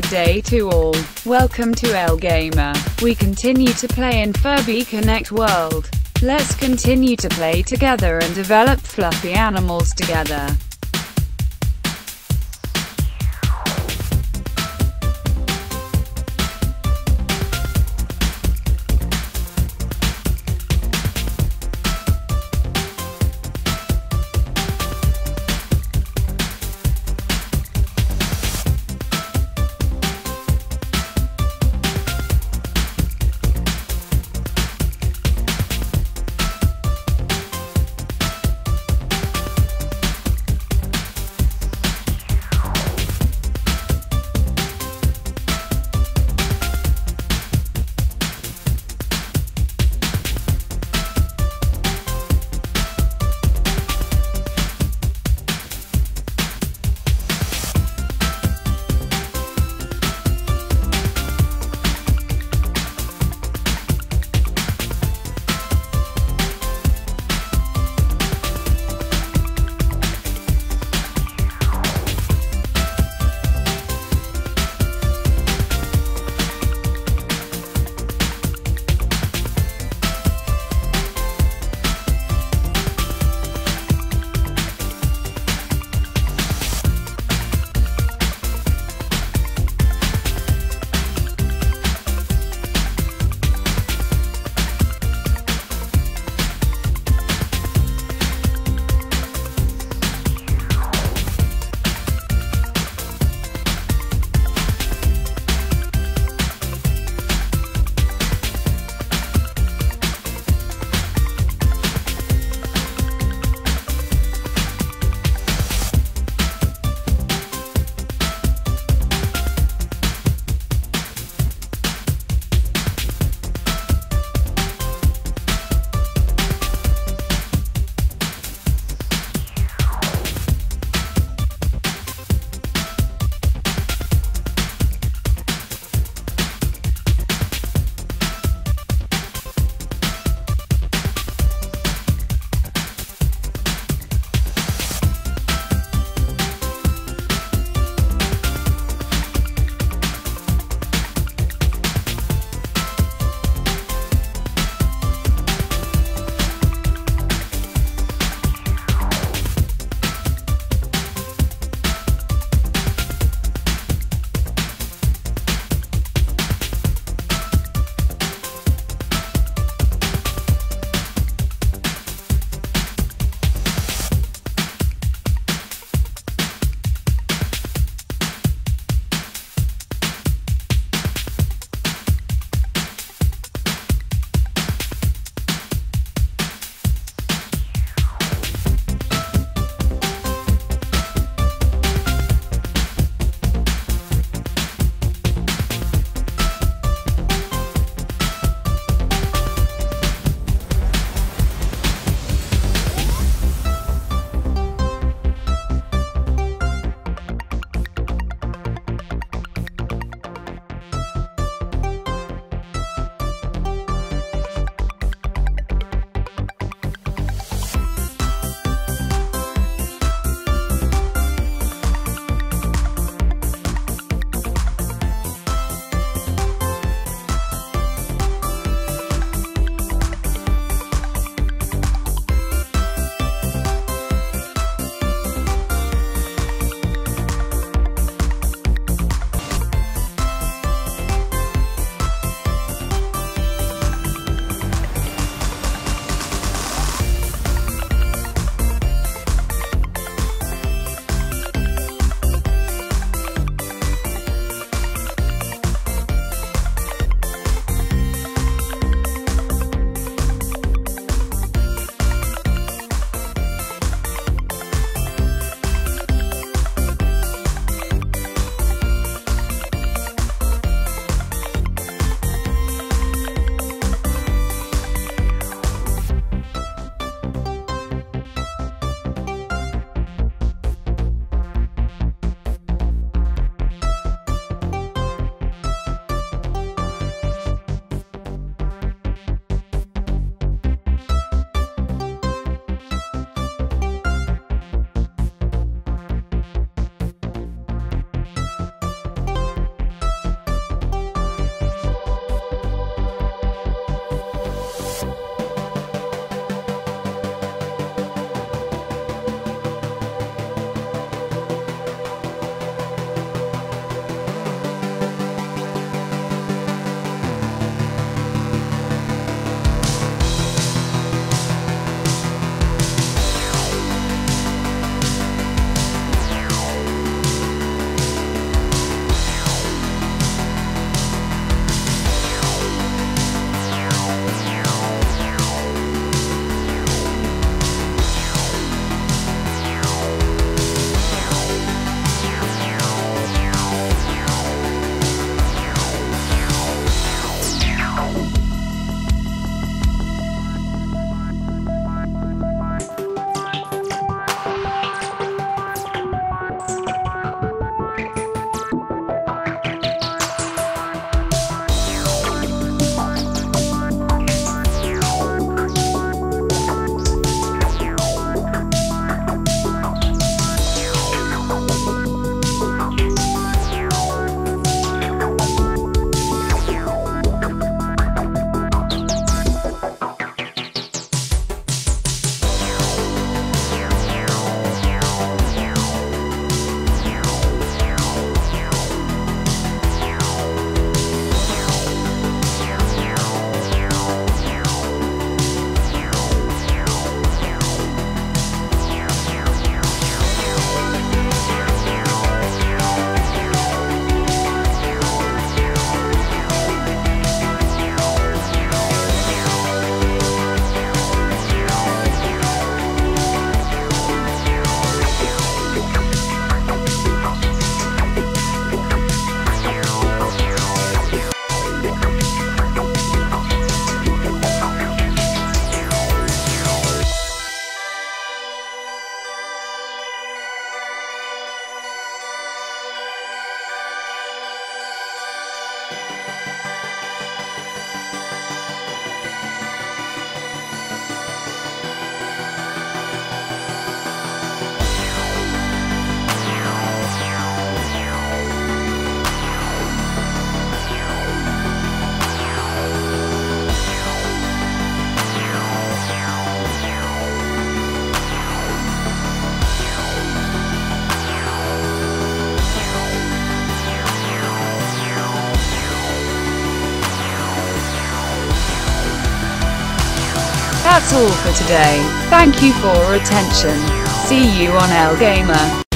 good day to all. Welcome to EL Gamer. We continue to play in Furby Connect World. Let's continue to play together and develop fluffy animals together. All for today. Thank you for attention. See you on EL Gamer.